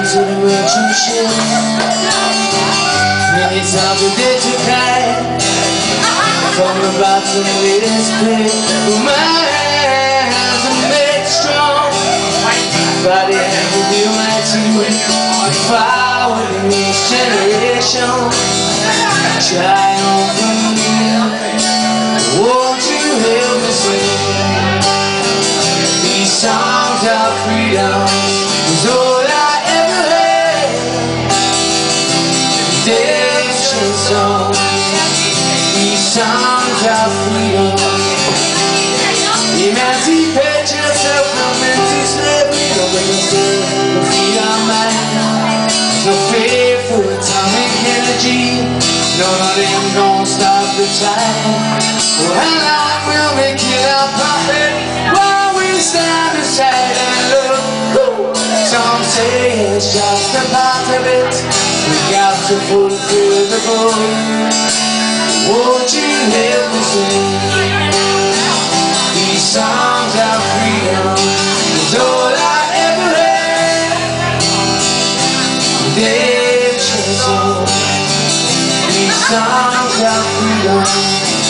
ways in a relationship Many times we did to cry From the bottom of this pit My hands are made strong By the end will be my team The power in this generation Triumph from here Won't you help me sing These songs of freedom Redemption songs of freedom Emancipate make freedom man No atomic energy. Gonna stop the time. Well, how long will we kill our prophet While we stand aside and look. Some say it's just a part of it got to fulfill the void Won't you help me sing? These songs of freedom Is all I ever had. Redemption songs These songs of freedom